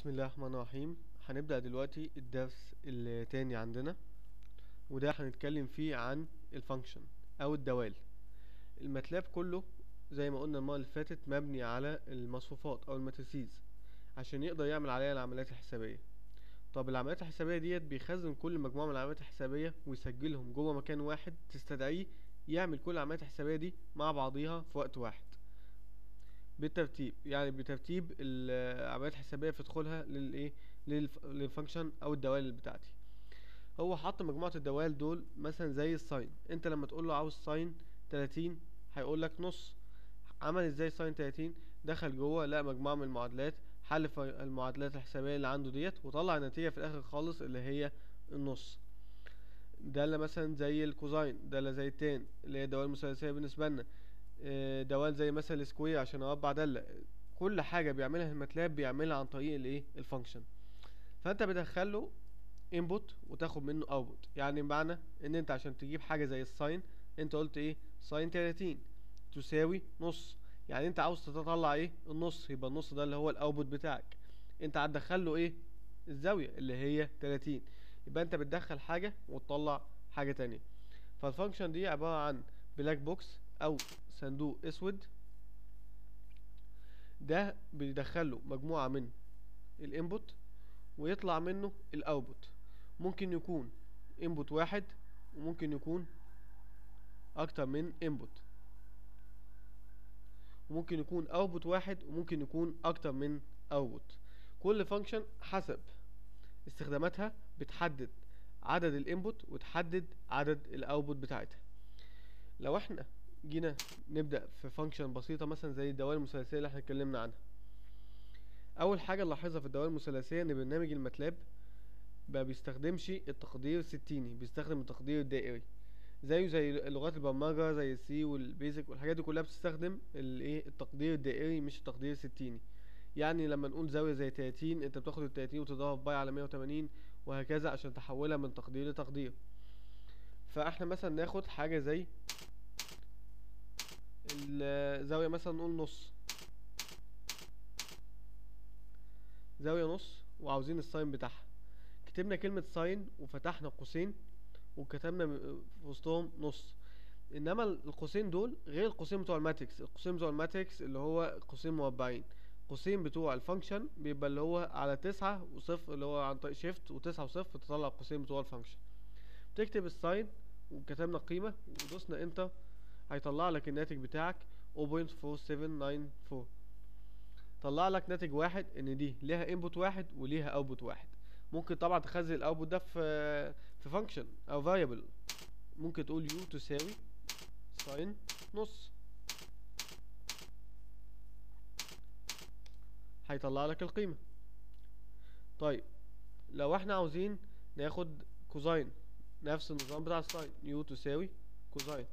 بسم الله الرحمن الرحيم. هنبدأ دلوقتي الدرس التاني عندنا وده هنتكلم فيه عن ال function أو الدوال. ال MATLAB كله زي ما قلنا المرة اللي فاتت مبني على المصفوفات أو ال matrices عشان يقدر يعمل عليها العمليات الحسابية. طب العمليات الحسابية ديت بيخزن كل مجموعة من العمليات الحسابية ويسجلهم جوه مكان واحد تستدعيه يعمل كل العمليات الحسابية دي مع بعضيها في وقت واحد. بالترتيب يعني بترتيب العمليات الحسابية في دخولها للإيه؟ لل ف- لل function أو الدوال بتاعتي. هو حط مجموعة الدوال دول مثلا زي ال sine أنت لما تقول له عاوز sine 30 هيقول لك نص. عمل إزاي sine 30 دخل جوه لقى مجموعة من المعادلات حل المعادلات الحسابية اللي عنده ديت وطلع النتيجة في الآخر خالص اللي هي النص. ده اللي مثلا زي ال cosine ده اللي زي ال tan اللي هي الدوال المثلثيه بالنسبة لنا. دوال زي مثلا ال square عشان أربع دالة كل حاجة بيعملها ال MATLAB بيعملها عن طريق الإيه؟ ال function. فأنت بتدخله input وتاخد منه output يعني بمعنى إن أنت عشان تجيب حاجة زي ال sine أنت قلت إيه؟ sine 30 تساوي نص. يعني أنت عاوز تطلع إيه؟ النص. يبقى النص ده اللي هو ال output بتاعك. أنت هتدخله إيه؟ الزاوية اللي هي 30 يبقى أنت بتدخل حاجة وتطلع حاجة تانية. فال function دي عبارة عن black box أو صندوق أسود ده بيدخله مجموعة من ال input ويطلع منه ال output. ممكن يكون input واحد وممكن يكون أكتر من input. وممكن يكون output واحد وممكن يكون أكتر من output. كل function حسب استخداماتها بتحدد عدد ال input وتحدد عدد ال output بتاعتها. لو إحنا جينا نبدأ في function بسيطة مثلا زي الدوال المثلثية اللي إحنا اتكلمنا عنها. أول حاجة نلاحظها في الدوال المثلثية إن برنامج ال MATLAB ما بيستخدمش التقدير الستيني بيستخدم التقدير الدائري. زيه زي لغات البرمجة زي ال C وال BASIC والحاجات دي كلها بتستخدم الإيه؟ التقدير الدائري مش التقدير الستيني. يعني لما نقول زاوية زي 30 أنت بتاخد ال 30 وتضربها pi على 180 وهكذا عشان تحولها من تقدير لتقدير. فإحنا مثلا ناخد حاجة زي الزاوية مثلا نقول نص. زاوية نص وعاوزين ال sine بتاعها. كتبنا كلمة sine وفتحنا قوسين وكتبنا في وسطهم نص. إنما ال- القوسين دول غير القوسين بتوع ال matrix. القوسين بتوع ال matrix اللي هو قوسين مربعين القوسين بتوع ال function بيبقى اللي هو على تسعة وصفر اللي هو عن طريق shift وتسعة وصفر تطلع القوسين بتوع ال function. بتكتب ال sine وكتبنا قيمة ودوسنا enter هيطلع لك الناتج بتاعك 0.4794 طلع لك ناتج واحد إن دي ليها input واحد وليها output واحد. ممكن طبعا تخزن ال output ده في في function أو variable ممكن تقول u تساوي sine نص. هيطلع لك القيمة. طيب لو إحنا عاوزين ناخد cosine نفس النظام بتاع ال sine u تساوي cosine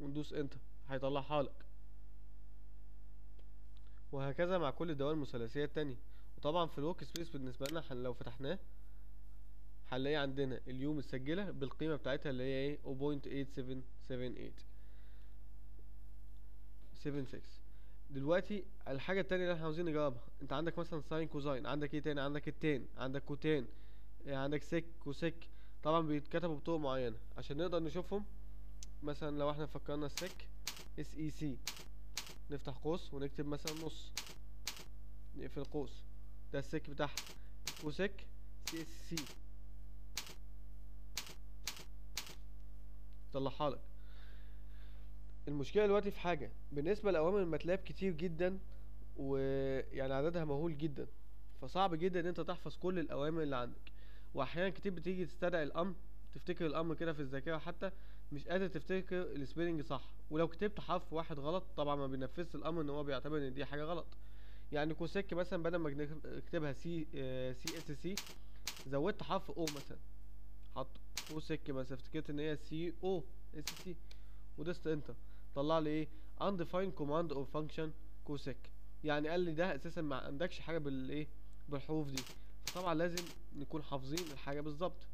وندوس enter هيطلعها لك وهكذا مع كل الدوال المثلثية التانية. وطبعا في ال workspace بالنسبة لنا لو فتحناه هنلاقي عندنا ال u متسجلة بالقيمة بتاعتها اللي هي إيه؟ 0.8778 76 دلوقتي الحاجة التانية اللي إحنا عاوزين نجربها أنت عندك مثلا sine cosine عندك إيه تاني؟ عندك ال tan عندك cotan آه، عندك sec و sec طبعا بيتكتبوا بطرق معينة. عشان نقدر نشوفهم مثلا لو إحنا فكرنا ال sec S E C نفتح قوس ونكتب مثلا نص. نقفل قوس. ده ال sec بتاعها. و sec C S C طلعها لك. المشكلة دلوقتي في حاجة. بالنسبة لأوامر ال MATLAB كتير جدا ويعني عددها مهول جدا. فصعب جدا إن أنت تحفظ كل الأوامر اللي عندك. واحيانا كتير بتيجي تستدعي الأمر تفتكر الأمر كده في الذاكرة حتى مش قادر تفتكر ال spelling صح. ولو كتبت حرف واحد غلط طبعا ما بينفذش الأمر إن هو بيعتبر إن دي حاجة غلط. يعني cosec مثلا بدل ما اكتبها سي سي اس سي زودت حرف أو مثلا. حط cosec بس افتكرت إن هي سي أو اس سي ودست enter طلع لي إيه؟ undefined command or function cosec يعني قال لي ده أساسا ما عندكش حاجة بالايه بالحروف دي. فطبعا لازم نكون حافظين الحاجة بالظبط.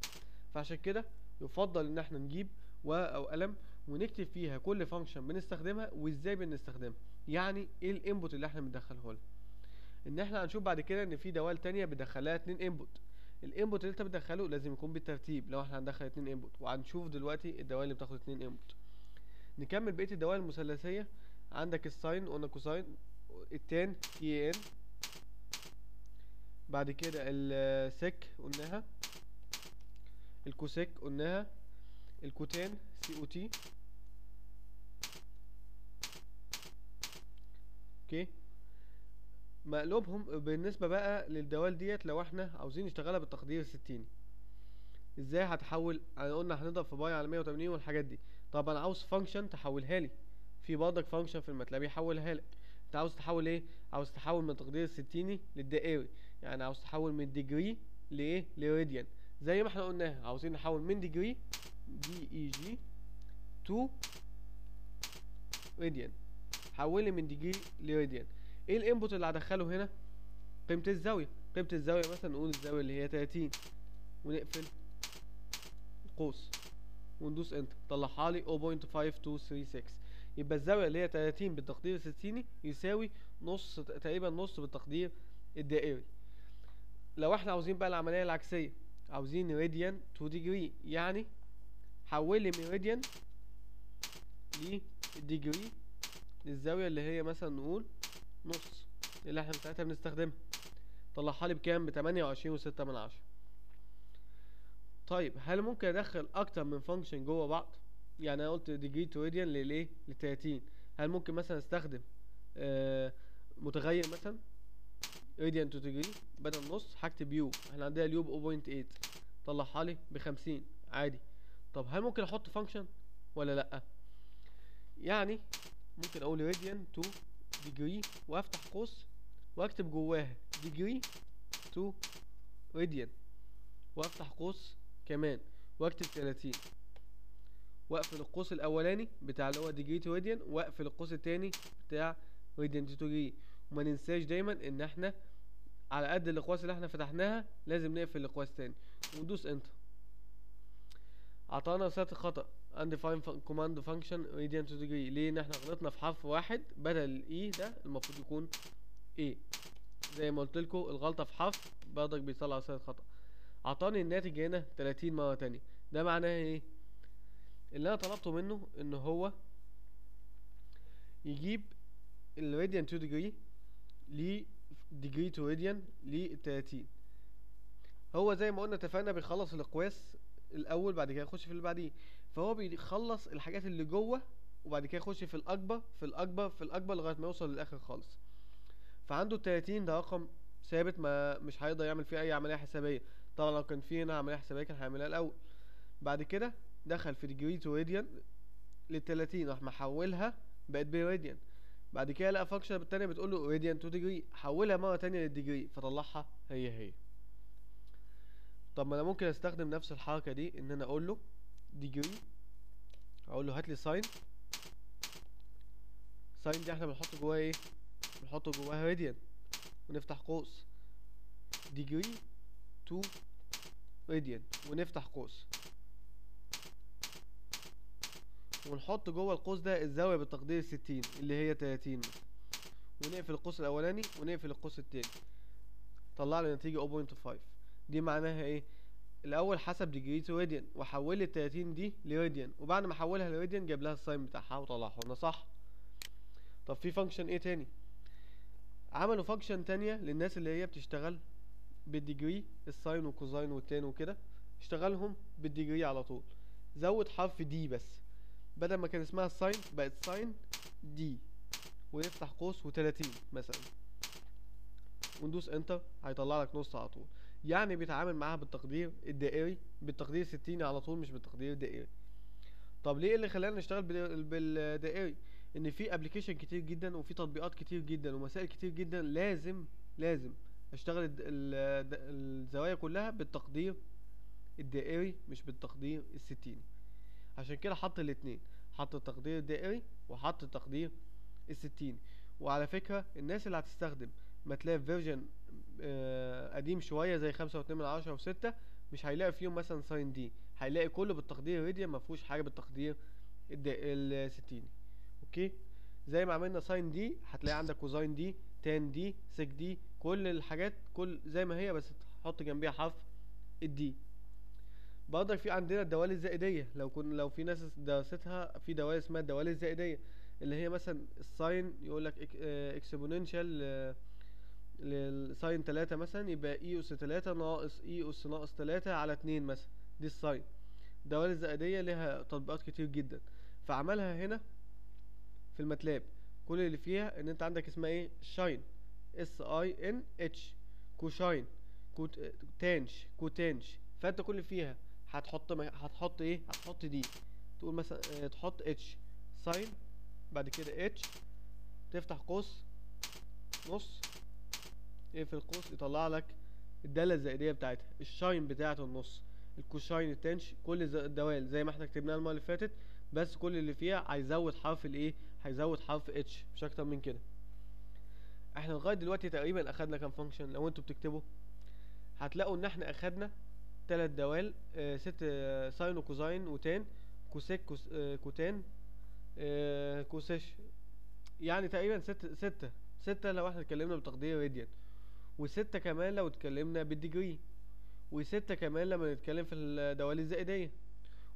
فعشان كده يفضل إن إحنا نجيب ورقه أو قلم ونكتب فيها كل function بنستخدمها وإزاي بنستخدمها. يعني إيه ال input اللي إحنا بندخله لها؟ إن إحنا هنشوف بعد كده إن في دوال تانية بندخلها اتنين input ال input اللي أنت بتدخله لازم يكون بالترتيب لو إحنا هندخل اتنين input وهنشوف دلوقتي الدوال اللي بتاخد اتنين input نكمل بقية الدوال المثلثية. عندك ال sine قلنا cosine ال tan T N بعد كده ال sec قلناها. ال cosec قلناها. ال cotan C O T okay. مقلوبهم بالنسبة بقى للدوال ديت لو إحنا عاوزين نشتغلها بالتقدير الستيني إزاي هتحول؟ انا قلنا هنضرب في pi على 180 والحاجات دي. طب أنا عاوز function تحولها لي. في برضك function في ال MATLAB يحولها لك. انت عاوز تحول إيه؟ عاوز تحول من تقدير الستيني للدائري يعني عاوز تحول من degree لإيه؟ لراديان زي ما إحنا قلناها عاوزين نحول من degree D E G to radian حولي من degree ل radian إيه ال input اللي هدخله هنا؟ قيمة الزاوية. قيمة الزاوية مثلا نقول الزاوية اللي هي 30 ونقفل القوس وندوس enter طلعها لي 0.5236 يبقى الزاوية اللي هي 30 بالتقدير الستيني يساوي نص تقريبا نص بالتقدير الدائري. لو إحنا عاوزين بقى العملية العكسية عاوزين radian to degree يعني حول لي من radian لل degree للزاوية اللي هي مثلا نقول نص اللي إحنا ساعتها بنستخدمها. طلعها لي بكام؟ بتمانية وعشرين وستة من عشرة. طيب هل ممكن أدخل أكتر من function جوه بعض؟ يعني أنا قلت degree to radian للايه للتلاتين هل ممكن مثلا أستخدم آه متغير مثلا؟ radian to degree بدل نص هكتب U إحنا عندنا ال U ب 0.8 طلعها لي بخمسين. عادي. طب هل ممكن أحط function ولا لأ؟ يعني ممكن أقول radian to degree وأفتح قوس وأكتب جواها degree to radian وأفتح قوس كمان وأكتب 30 وأقفل القوس الأولاني بتاع اللي هو degree to radian وأقفل القوس التاني بتاع radian to degree وما ننساش دايما إن إحنا على قد الأقواس اللي إحنا فتحناها لازم نقفل الأقواس تاني. وندوس enter عطانا رسالة خطأ undefined command function radian to degree. ليه ان إحنا غلطنا في حرف واحد بدل ال E ده المفروض يكون إيه زي ما قلت لكم الغلطة في حرف برضك بيطلع رسالة خطأ. عطاني الناتج هنا 30 مرة تانية. ده معناه إيه؟ اللي أنا طلبته منه إن هو يجيب الراديان 2 degree ل degree to radian ل 30 هو زي ما قلنا اتفقنا بيخلص الاقواس الأول بعد كده يخش في اللي بعديه. فهو بيخلص الحاجات اللي جوه وبعد كده يخش في الأكبر في الأكبر في الأكبر لغاية ما يوصل للآخر خالص. فعنده 30 ده رقم ثابت ما مش هيقدر يعمل فيه أي عملية حسابية. طبعا لو كان في هنا عملية حسابية كان هيعملها الأول. بعد كده دخل في degree to radian لل 30 راح محولها بقت براديان بعد كده لقى function التانية بتقول له radian to degree حولها مرة تانية لل degree فطلعها هي هي. طب ما أنا ممكن استخدم نفس الحركة دي ان أنا أقول له degree أقول له هات لي sine. sine دي إحنا بنحط جواها إيه؟ بنحط جواها راديان ونفتح قوس. degree to radian ونفتح قوس. ونحط جوه القوس ده الزاوية بالتقدير الستيني اللي هي تلاتين ونقفل القوس الأولاني ونقفل القوس التاني. طلع لي نتيجة 0.5 دي معناها إيه؟ الأول حسب degree to radian وحول لي التلاتين دي لراديان وبعد ما حولها لراديان جاب لها ال sine بتاعها وطلعها لنا صح؟ طب في function إيه تاني؟ عملوا function تانية للناس اللي هي بتشتغل بال degree الساين والكوزاين والتان وكده. اشتغلهم بالديجري على طول. زود حرف D بس. بدل ما كان اسمها sine بقت sine D ويفتح قوس و30 مثلا. وندوس enter هيطلع لك نص على طول. يعني بيتعامل معاها بالتقدير الدائري بالتقدير الستيني على طول مش بالتقدير الدائري. طب ليه اللي خلانا نشتغل بال- بالدائري؟ إن في application كتير جدا وفي تطبيقات كتير جدا ومسائل كتير جدا لازم لازم أشتغل الزوايا كلها بالتقدير الدائري مش بالتقدير الستيني عشان كده حط الاتنين حط التقدير الدائري وحط التقدير الستيني وعلى فكرة الناس اللي هتستخدم MATLAB version قديم شوية زي خمسة واتنين من عشرة وستة مش هيلاقي فيهم مثلا sine D. هيلاقي كله بالتقدير الراديان مفهوش حاجة بالتقدير الستيني. okay؟ زي ما عملنا sine D هتلاقي عندك cosine D tan D sec D كل الحاجات كل زي ما هي بس تحط جنبيها حرف ال D برضك في عندنا الدوال الزائدية. لو كن لو في ناس دراستها في دوال اسمها الدوال الزائدية اللي هي مثلا ال sine يقول لك exponential للساين تلاتة مثلا يبقى اي اس تلاتة ناقص اي اس ناقص تلاتة على اتنين مثلا. دي الساين الدوال الزائدية لها تطبيقات كتير جدا. فعملها هنا في الماتلاب. كل اللي فيها إن أنت عندك اسمها إيه؟ شاين اس اي ان اتش كوشاين كوت تانش كوتانش فأنت كل اللي فيها هتحط هتحط إيه؟ هتحط دي تقول مثلا آه تحط اتش ساين بعد كده H تفتح قوس. نص. اقفل القوس؟ يطلع لك الدالة الزائدية بتاعتها ال sinh بتاعة النص ال cosh ال tanh كل الدوال زي ما إحنا كتبناها المرة اللي فاتت بس كل اللي فيها هيزود حرف الايه هيزود حرف H مش أكتر من كده. إحنا لغاية دلوقتي تقريبا أخدنا كام function لو أنتوا بتكتبوا هتلاقوا إن إحنا أخدنا تلات دوال آه ست آه sine و cosine و tan cosec cos آه cotan آه cosec يعني تقريبا ست ستة ستة لو إحنا اتكلمنا بتقدير راديان وستة كمان لو اتكلمنا بال degree وستة كمان لما نتكلم في الدوال الزائدية.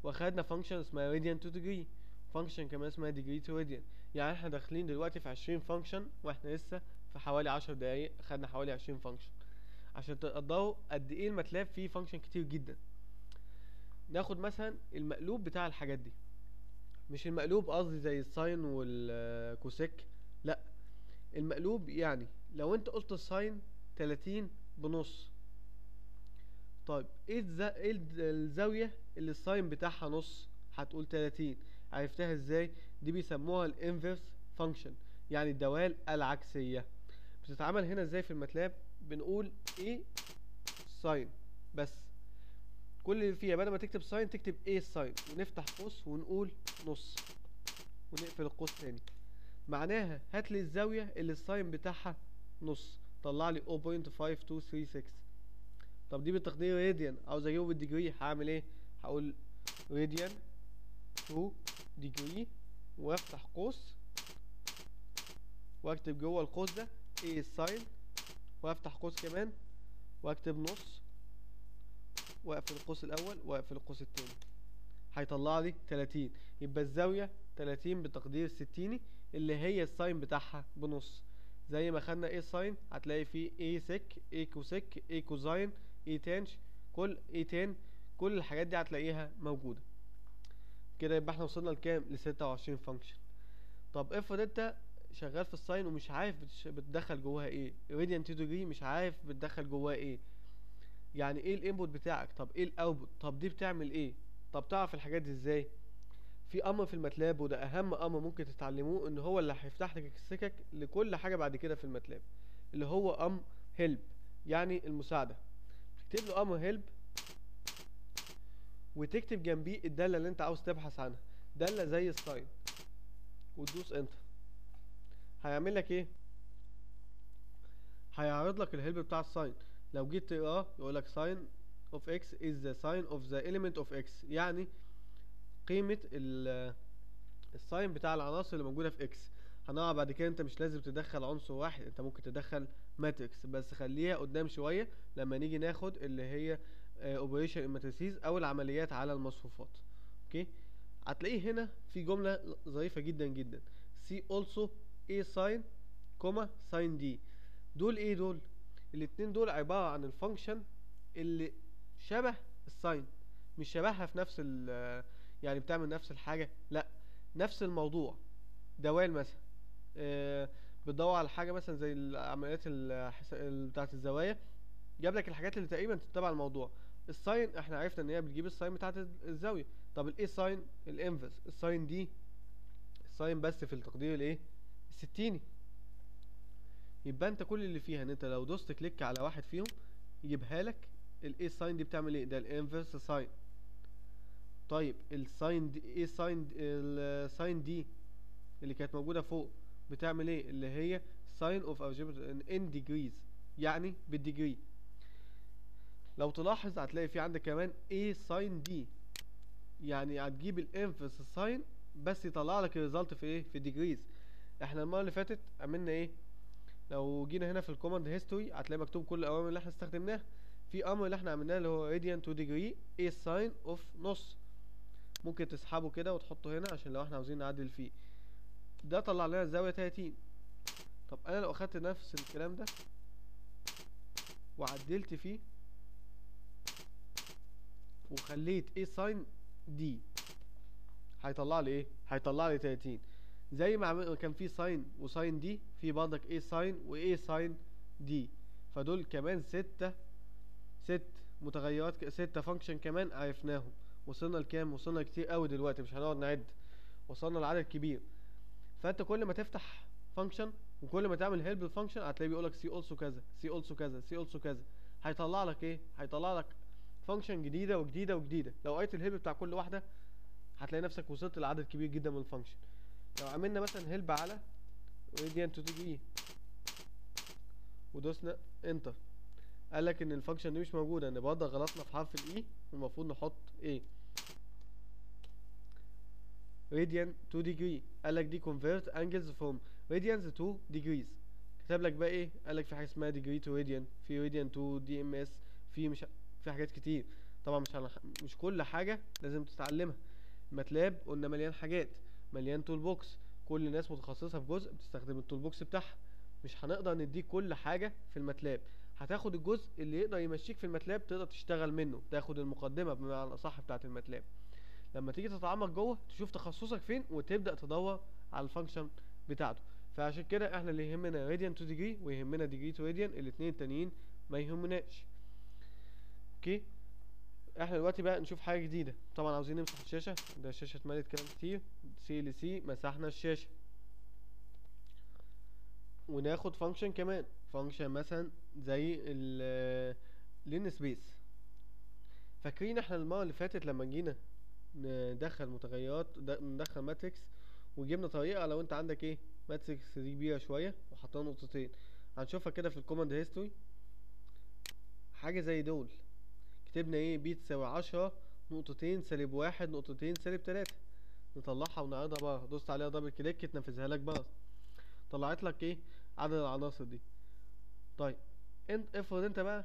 واخدنا function اسمها radian to degree function كمان اسمها degree to radian يعني إحنا داخلين دلوقتي في عشرين function وإحنا لسه في حوالي عشر دقايق خدنا حوالي عشرين function عشان تقدروا قد إيه ال MATLAB فيه function كتير جدا. ناخد مثلا المقلوب بتاع الحاجات دي. مش المقلوب قصدي زي ال sine وال cosec لا. المقلوب يعني لو انت قلت ال sine 30 بنص. طيب إيه الز- الزاوية اللي ال sine بتاعها نص؟ هتقول 30 عرفتها إزاي؟ دي بيسموها ال inverse function يعني الدوال العكسية. بتتعمل هنا إزاي في ال MATLAB؟ بنقول إيه؟ sine بس كل اللي فيها بدل ما تكتب sine تكتب a sine ونفتح قوس ونقول نص ونقفل القوس تاني. معناها هات لي الزاوية اللي ال sine بتاعها نص. طلع لي 0.5236 طب دي بالتقدير راديان عاوز أجيبه بال degree هعمل إيه؟ هقول راديان 2 degree وأفتح قوس وأكتب جوه القوس ده a sine وأفتح قوس كمان وأكتب نص وأقفل القوس الأول وأقفل القوس التاني. هيطلع لي 30 يبقى الزاوية 30 بتقدير ستيني اللي هي ال sine بتاعها بنص. زي ما خدنا a sine هتلاقي فيه a sec a cosec a cosine a tanh كل a tan كل الحاجات دي هتلاقيها موجودة. كده يبقى إحنا وصلنا لكام؟ ل 26 function طب افرض انت شغال في ال sine ومش عارف بتدخل جواها إيه راديان 2 degree مش عارف بتدخل جواها إيه يعني إيه ال input بتاعك؟ طب إيه ال output طب دي بتعمل إيه؟ طب تعرف الحاجات دي إزاي؟ في أمر في ال MATLAB وده أهم أمر ممكن تتعلموه إن هو اللي هيفتح لك السكك لكل حاجة بعد كده في ال MATLAB اللي هو أمر help يعني المساعدة. تكتب له أمر help وتكتب جنبيه الدالة اللي أنت عاوز تبحث عنها. دالة زي ال sine. وتدوس enter هيعمل لك إيه؟ هيعرض لك ال help بتاع ال sine. لو جيت تقراه يقول لك sine of x is the sine of the element of x. يعني قيمة ال ال sine بتاع العناصر اللي موجودة في x. هنعرف بعد كده انت مش لازم تدخل عنصر واحد انت ممكن تدخل matrix بس خليها قدام شوية لما نيجي ناخد اللي هي operation ال matrices أو العمليات على المصفوفات. okay؟ هتلاقيه هنا في جملة ظريفة جدا جدا. See also a sine comma sine d. دول إيه دول؟ الاتنين دول عبارة عن ال function اللي شبه ال sine مش شبهها في نفس ال يعني بتعمل نفس الحاجة؟ لا نفس الموضوع. دوال مثلا. آه، بتدور على حاجة مثلا زي العمليات بتاعة الزوايا. جاب لك الحاجات اللي تقريبا تتبع الموضوع. ال sine إحنا عرفنا إن هي بتجيب ال sine بتاعة الز- الزاوية. طب الايه ساين الانفرس الساين دي الساين بس في التقدير الايه الستيني. يبقى أنت كل اللي فيها إن أنت لو دوست click على واحد فيهم يجيبها لك. ال a sine دي بتعمل إيه؟ ده ال inverse sine طيب ال sine d a sine ال sine d اللي كانت موجودة فوق بتعمل إيه؟ اللي هي sine of argument in degrees يعني بال degree لو تلاحظ هتلاقي في عندك كمان a sine d يعني هتجيب ال inverse sine بس يطلع لك ال result في إيه؟ في degrees إحنا المرة اللي فاتت عملنا إيه؟ لو جينا هنا في ال command history هتلاقي مكتوب كل الأوامر اللي إحنا استخدمناها. في أمر اللي إحنا عملناه اللي هو radian 2 degree a sine of نص. ممكن تسحبه كده وتحطه هنا عشان لو إحنا عاوزين نعدل فيه. ده طلع لنا الزاويه 30 طب أنا لو أخدت نفس الكلام ده وعدلت فيه وخليت a sine d هيطلع لي إيه؟ هيطلع لي 30 زي ما كان في sine و sine d في برضك a sine و a sine d فدول كمان ستة ست متغيرات ستة function كمان عرفناهم. وصلنا لكام؟ وصلنا كتير قوي دلوقتي مش هنقعد نعد. وصلنا لعدد كبير. فأنت كل ما تفتح function وكل ما تعمل help ال function هتلاقيه بيقول لك see also كذا see also كذا see also كذا. هيطلع لك إيه؟ هيطلع لك function جديدة وجديدة وجديدة. لو قريت ال help بتاع كل واحدة هتلاقي نفسك وصلت لعدد كبير جدا من ال function لو عملنا مثلا help على radian to degree ودوسنا enter قال لك إن ال function دي مش موجودة إن برضه غلطنا في حرف ال I والمفروض نحط إيه radian to degree قال لك دي convert angles from radians to degrees. كتب لك بقى إيه؟ قال لك في حاجة اسمها degree to radian. في radian to dms في مش في حاجات كتير. طبعا مش. مش كل حاجة لازم تتعلمها. MATLAB قلنا مليان حاجات. مليان toolbox كل الناس متخصصة في جزء بتستخدم ال toolbox بتاعها. مش هنقدر نديك كل حاجة في ال MATLAB. هتاخد الجزء اللي يقدر يمشيك في ال MATLAB تقدر تشتغل منه. تاخد المقدمة بمعنى الأصح بتاعة ال MATLAB. لما تيجي تتعمق جوه تشوف تخصصك فين وتبدأ تدور على ال function بتاعته. فعشان كده إحنا اللي يهمنا radian to degree ويهمنا degree to radian الاتنين التانيين ما يهمناش. أوكي إحنا دلوقتي بقى نشوف حاجة جديدة. طبعا عاوزين نمسح الشاشة. ده الشاشه اتملت كلام كتير. سي ل سي مسحنا الشاشة. وناخد function كمان. function مثلا زي ال linspace فاكرين إحنا المرة اللي فاتت لما جينا ندخل متغيرات ندخل matrix وجبنا طريقة لو انت عندك إيه matrix دي كبيرة شوية وحطينا نقطتين. هنشوفها كده في ال command history. حاجة زي دول. كتبنا إيه B تساوي عشرة نقطتين سالب واحد نقطتين سالب تلاتة. نطلعها ونعرضها بره دوست عليها double click تنفذها لك بره طلعت لك إيه عدد العناصر دي. طيب انت افرض انت بقى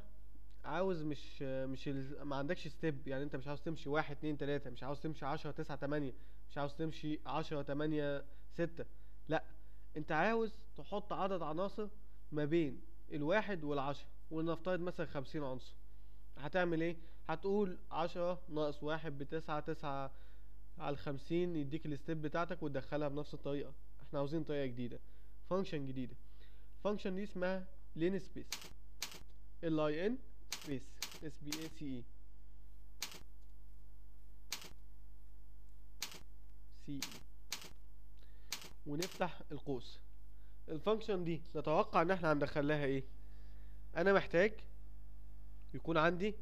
عاوز مش مش ال... ما عندكش step يعني انت مش عاوز تمشي واحد اتنين تلاتة مش عاوز تمشي عشرة تسعة تمانية مش عاوز تمشي عشرة تمانية ستة. لا انت عاوز تحط عدد عناصر ما بين الواحد والعشرة ولنفترض مثلا خمسين عنصر. هتعمل إيه؟ هتقول عشرة ناقص واحد بتسعة تسعة على الخمسين يديك ال step بتاعتك وتدخلها بنفس الطريقة. إحنا عاوزين طريقة جديدة function جديدة. function دي اسمها linspace l i n space s p a c e سي ونفتح القوس. ال function دي نتوقع إن إحنا هندخل لها إيه؟ أنا محتاج يكون عندي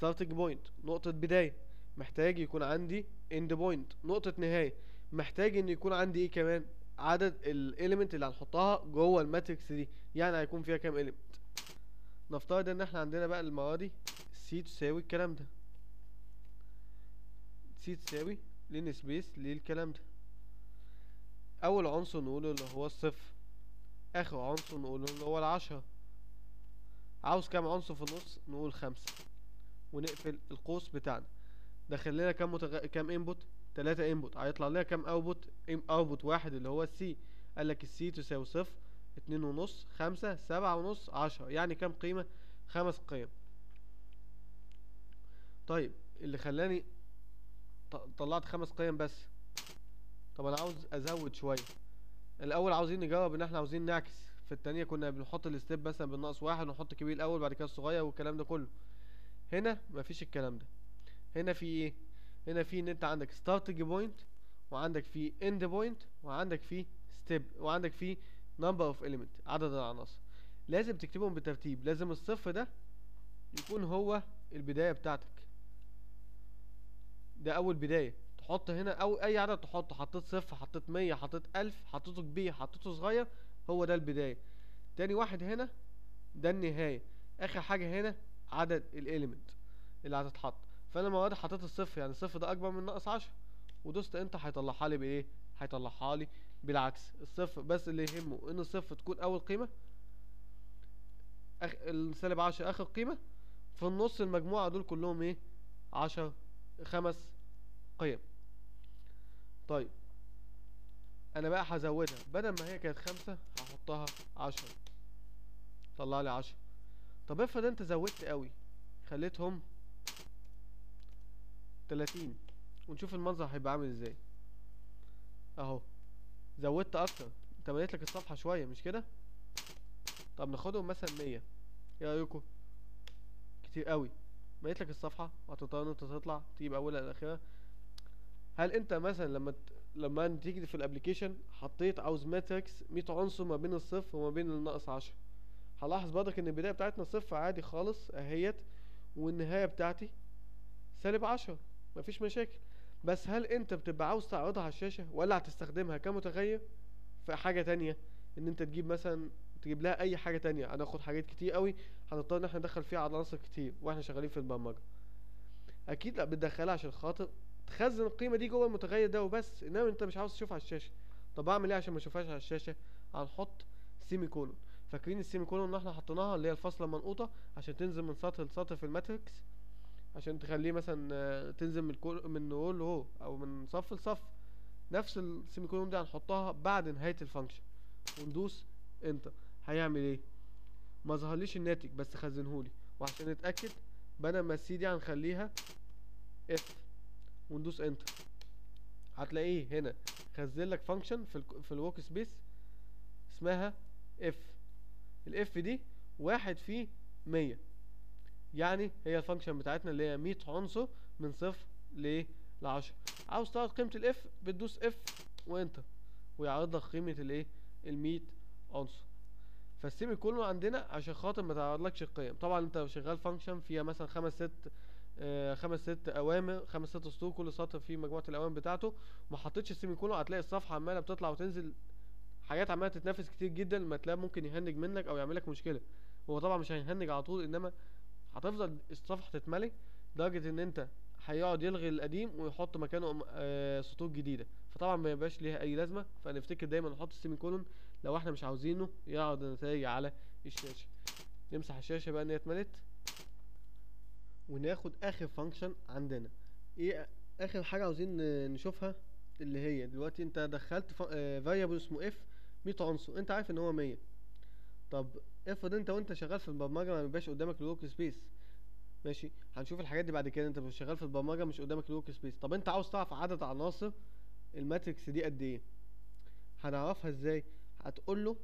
starting point نقطة بداية. محتاج يكون عندي end point نقطة نهاية. محتاج إن يكون عندي إيه كمان؟ عدد ال element اللي هنحطها جوه ال matrix دي. يعني هيكون فيها كام element نفترض إن إحنا عندنا بقى المرة دي C تساوي الكلام ده. C تساوي linspace للكلام ده. أول عنصر نقوله اللي هو الصفر آخر عنصر نقوله اللي هو العشرة. عاوز كام عنصر في النص؟ نقول خمسة. ونقفل القوس بتاعنا. دخل لنا كام متغ... كام input تلاتة input هيطلع لنا كام output output واحد اللي هو ال C قال لك ال C تساوي صفر. اتنين ونص خمسة سبعة ونص عشرة. يعني كام قيمة؟ خمس قيم. طيب اللي خلاني طلعت خمس قيم بس. طب أنا عاوز أزود شوية. الأول عاوزين نجرب إن إحنا عاوزين نعكس. في التانية كنا بنحط الستيب مثلا بالناقص واحد ونحط كبير الأول بعد كده الصغير والكلام ده كله. هنا مفيش الكلام ده. هنا في إيه؟ هنا في إن أنت عندك starting point وعندك في end point وعندك في step وعندك في number of element عدد العناصر. لازم تكتبهم بالترتيب لازم الصفر ده يكون هو البداية بتاعتك. ده أول بداية. تحط هنا أو أي عدد تحطه. حطيت صفر حطيت مية حطيت ألف حطيته كبير حطيته صغير هو ده البداية. تاني واحد هنا ده النهاية. آخر حاجة هنا عدد الاليمنت اللي هتتحط. المره دي حطيت الصفر يعني الصفر ده أكبر من ناقص عشرة. ودوست انت هيطلعها لي بإيه؟ هيطلعها لي بالعكس. الصفر بس اللي يهمه إن الصفر تكون أول قيمة أخ... السالب عشرة آخر قيمة. في النص المجموعة دول كلهم إيه؟ عشر خمس قيم. طيب. أنا بقى هزودها. بدل ما هي كانت خمسة هحطها عشرة. طلع لي عشرة. طب افرض انت زودت قوي خليتهم تلاتين. ونشوف المنظر هيبقى عامل إزاي. اهو زودت أكتر. انت مليت لك الصفحة شوية مش كده؟ طب ناخدهم مثلا مية. إيه رأيكم؟ كتير قوي. مليت لك الصفحة وهتضطر إن انت تطلع تجيب أولها لاخرها هل انت مثلا لما ت... لما تيجي في ال application حطيت عاوز matrix 100 عنصر ما بين الصفر وما بين الناقص 10 هلاحظ برضك إن البداية بتاعتنا صفر عادي خالص اهيت والنهاية بتاعتي سالب 10 مفيش مشاكل. بس هل انت بتبقى عاوز تعرضها على الشاشة ولا هتستخدمها كمتغير؟ في حاجة تانية ان انت تجيب مثلا تجيب لها أي حاجة تانية. هناخد حاجات كتير قوي هنضطر إن إحنا ندخل فيها عناصر كتير وإحنا شغالين في البرمجة. أكيد لأ بتدخلها عشان خاطر تخزن القيمة دي جوه المتغير ده وبس. إنما أنت مش عاوز تشوفها على الشاشة. طب أعمل إيه عشان ما أشوفهاش على الشاشة؟ هنحط سيمي كولون فاكرين ال semicolon اللي إحنا حطيناها اللي هي الفاصلة المنقوطة عشان تنزل من سطر لسطر في ال matrix؟ عشان تخليه مثلا آه، تنزل من كل من row ل row أو من صف لصف. نفس ال semicolon دي هنحطها بعد نهاية ال function. وندوس enter. هيعمل إيه؟ ما ظهرليش الناتج بس خزنهولي. وعشان نتأكد بدل ما ال C دي هنخليها F وندوس enter. هتلاقيه هنا. خزن لك function في في ال workspace اسمها F ال F دي واحد في مية. يعني هي ال function بتاعتنا اللي هي 100 عنصر من صفر ل لعشرة. عاوز تعرض قيمة ال F بتدوس F و enter ويعرض لك قيمة الايه المية عنصر. فال semicolon عندنا عشان خاطر ما تعرضلكش القيم. طبعا أنت شغال function فيها مثلا خمس ست آه، خمس ست أوامر خمس ست سطور كل سطر فيه مجموعة الأوامر بتاعته. ما حطيتش السيمي كولون هتلاقي الصفحة عمالة بتطلع وتنزل حاجات عمالة تتنافس كتير جدا ما تلاقي ممكن يهنج منك أو يعمل لك مشكلة. هو طبعا مش هيهنج على طول إنما هتفضل الصفحة تتملي لدرجة إن أنت هيقعد يلغي القديم ويحط مكانه آه، سطور جديدة. فطبعا ما يبقاش ليها أي لازمة. فنفتكر دايما نحط السيمي كولون لو إحنا مش عاوزينه يعرض النتائج على الشاشة. نمسح الشاشة بقى إن هي اتملت. وناخد آخر function عندنا. إيه آخر حاجة عاوزين نشوفها؟ اللي هي دلوقتي أنت دخلت variable اسمه F 100 عنصر. أنت عارف إن هو 100 طب افرض انت وانت شغال في البرمجة ما بيبقاش قدامك ال workspace ماشي؟ هنشوف الحاجات دي بعد كده. انت شغال في البرمجة مش قدامك ال workspace طب انت عاوز تعرف عدد عناصر ال matrix دي قد إيه؟ هنعرفها إزاي؟ هتقول له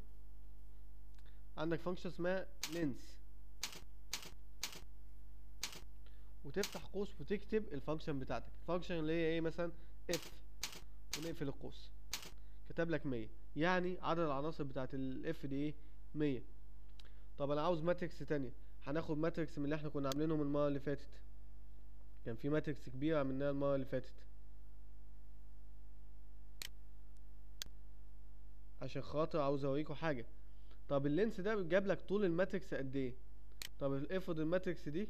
عندك function اسمها length وتفتح قوس وتكتب ال function بتاعتك. ال function اللي هي إيه مثلا؟ F ونقفل القوس. كتب لك 100 يعني عدد العناصر بتاعت ال F دي إيه؟ 100 طب أنا عاوز matrix تانية. هناخد matrix من اللي إحنا كنا عاملينهم المرة اللي فاتت. كان في matrix كبيرة عملناها المرة اللي فاتت. عشان خاطر عاوز اوريكم حاجة. طب ال length ده جاب لك طول ال matrix قد إيه؟ طب افرض ال matrix دي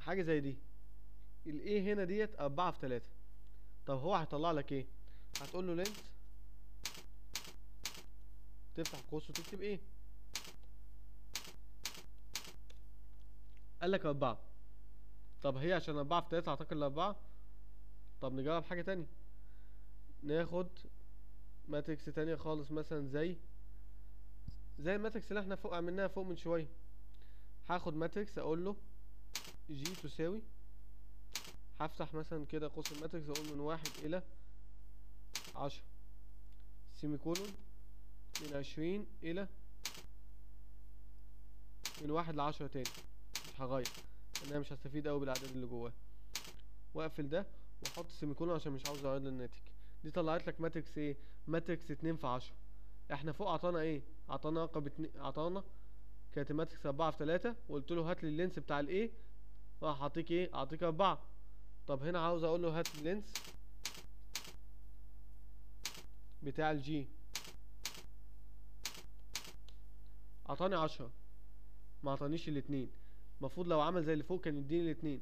حاجة زي دي. ال A هنا ديت أربعة في تلاتة. طب هو هيطلع لك إيه؟ هتقول له length تفتح قوس وتكتب A؟ قال لك أربعة طب هي عشان أربعة في تلاتة أعتقد الأربعة. طب نجرب حاجة تانية ناخد matrix تانية خالص مثلا زي زي ال matrix اللي إحنا فوق عملناها فوق من شوية. هاخد matrix أقول له G تساوي. هفتح مثلا كده قوس ال matrix أقول من واحد إلى عشرة. semicolon من عشرين إلى من واحد لعشرة تاني. مش هغير. أنا مش هستفيد أوي بالاعداد اللي جواه. وأقفل ده وأحط semicolon عشان مش عاوز اغير الناتج دي طلعت لك matrix إيه matrix اتنين في عشرة. إحنا فوق عطانا إيه؟ عطانا رقم اتنين عطانا كانت ال matrix أربعة في تلاتة. وقلت له هات لي ال length بتاع ال A راح أعطيك إيه؟ أعطيك أربعة. طب هنا عاوز أقول له هات لي ال length بتاع ال G عطاني عشرة. ما عطانيش الاتنين. المفروض لو عمل زي اللي فوق كان يديني الاتنين.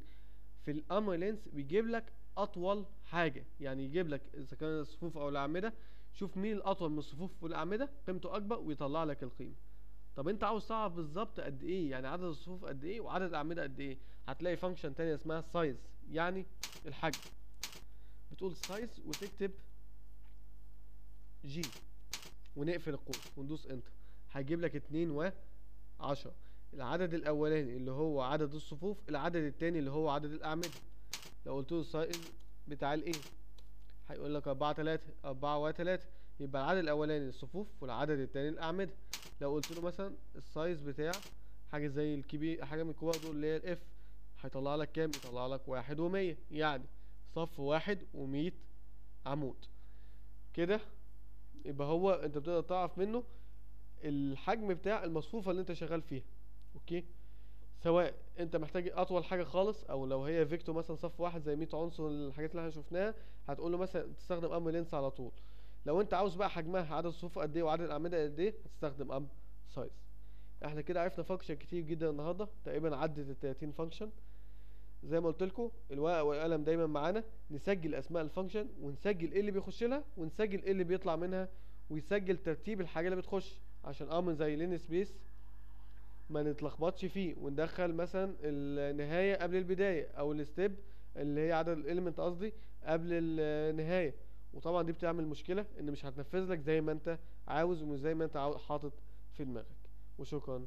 في الأمر length بيجيب لك أطول حاجة. يعني يجيب لك إذا كان الصفوف أو الأعمدة. شوف مين الأطول من الصفوف والأعمدة. قيمته أكبر ويطلع لك القيمة. طب أنت عاوز تعرف بالظبط قد إيه؟ يعني عدد الصفوف قد إيه وعدد الأعمدة قد إيه؟ هتلاقي function تانية اسمها size يعني الحجم. بتقول size وتكتب G ونقفل القوس وندوس enter هيجيب لك اتنين و عشرة. العدد الأولاني اللي هو عدد الصفوف العدد التاني اللي هو عدد الأعمدة. لو قلت له ال size بتاع ال A هيقول لك أربعة تلاتة أربعة وتلاتة يبقى العدد الأولاني الصفوف والعدد التاني الأعمدة. لو قلت له مثلا ال size بتاع حاجة زي الكبير حاجة من الكبار دول اللي هي ال F هيطلع لك كام؟ يطلع لك واحد ومية يعني صف واحد ومية عمود. كده؟ يبقى هو أنت بتقدر تعرف منه الحجم بتاع المصفوفة اللي أنت شغال فيها أوكي؟ سواء انت محتاج أطول حاجة خالص أو لو هي vector مثلا صف واحد زي 100 عنصر الحاجات اللي إحنا شفناها هتقول له مثلا تستخدم أمر length على طول. لو انت عاوز بقى حجمها عدد الصفوف قد إيه وعدد الاعمده قد إيه هتستخدم أمر size إحنا كده عرفنا function كتير جدا النهارده تقريبا عدت ال 30 function زي ما قلت لكم الورقة والقلم دايما معانا. نسجل أسماء ال function ونسجل إيه اللي بيخش لها ونسجل إيه اللي بيطلع منها ويسجل ترتيب الحاجة اللي بتخش. عشان أمر زي linspace ما نتلخبطش فيه وندخل مثلا النهاية قبل البداية أو ال step اللي هي عدد ال element قصدي قبل النهاية. وطبعا دي بتعمل مشكلة إن مش هتنفذ لك زي ما أنت عاوز ومش زي ما أنت حاطط في دماغك. وشكرا.